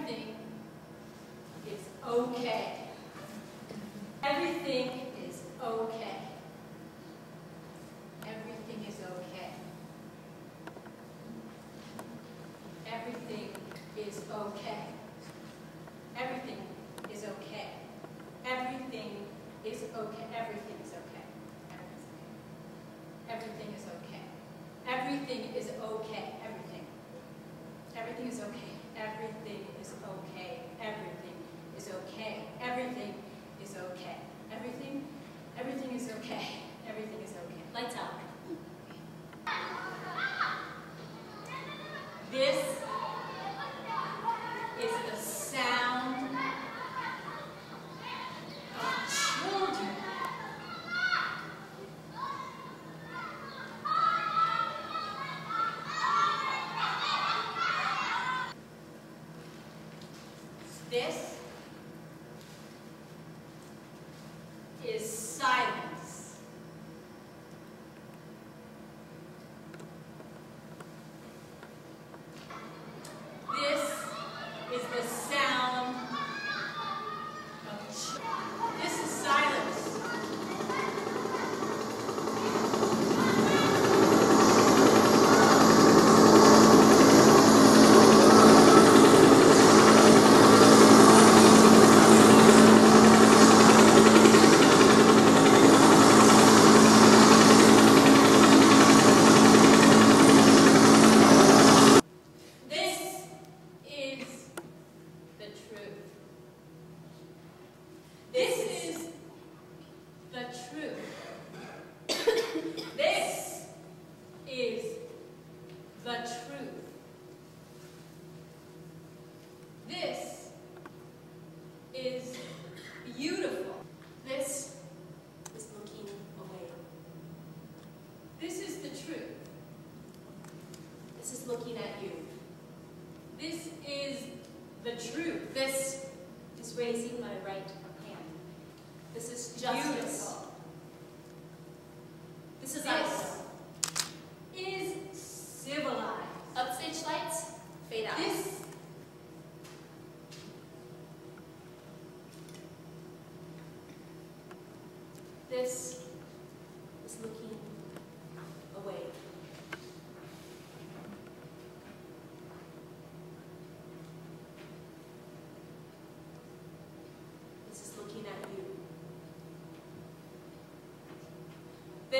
everything is okay. Everything is okay. Everything is okay. Everything is okay. Everything is okay. Everything is okay. Everything is okay. Everything is okay. Everything is okay. Everything. Everything is okay. Everything is okay. Everything is okay. Everything is okay. Everything, everything is okay. Everything is okay. Lights out. This is the sound of children. This is silence. This is the sound of ch- This is silence. This is the truth. This is the truth. this is the truth. This is beautiful. This is looking away. This is the truth. This is looking at you. This is the truth. This is raising my right hand. This is justice. Beautiful. This is This. Is civilized. Upstage lights, fade out. This This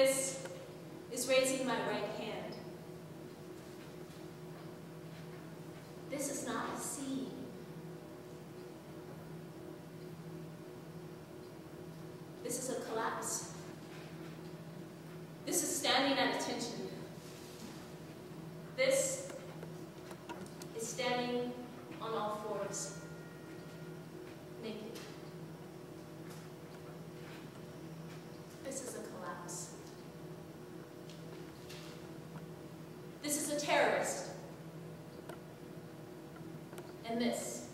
This is raising my right hand. This is not a seed. This is a collapse. This is standing at attention. This is standing on all fours, naked. This is a collapse. This is a terrorist. And this.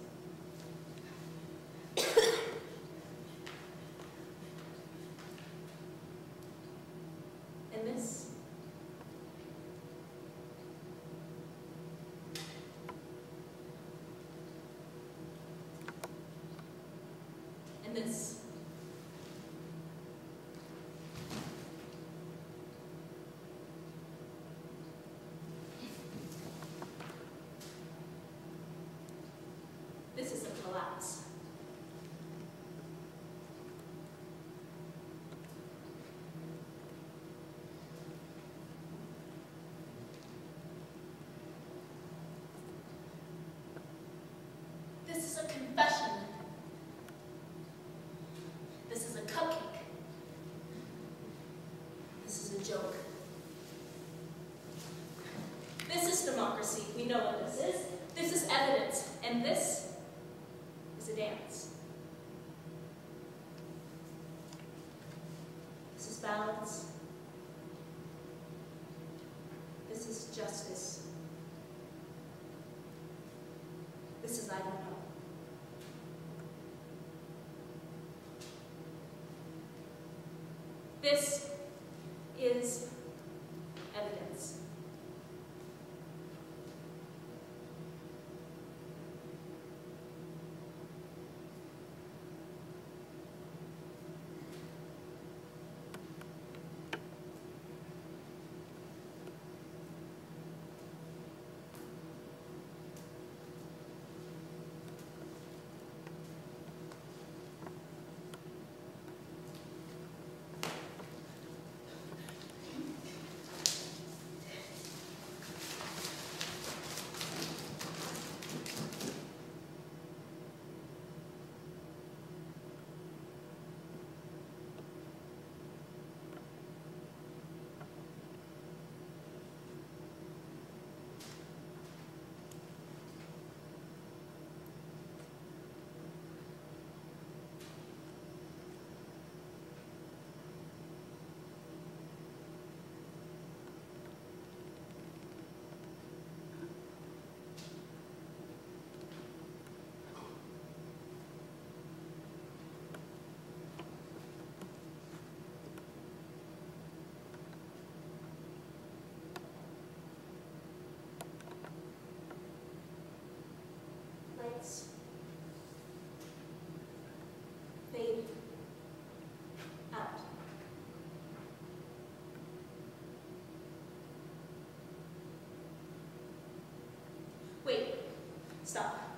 and this. And this. This is a collapse. This is a confession. This is a cupcake. This is a joke. This is democracy. We know what this is. This is evidence. And this is a dance. This is balance. This is justice. This is I don't know. This is evidence. Lights. Fade. Out. Wait. Stop.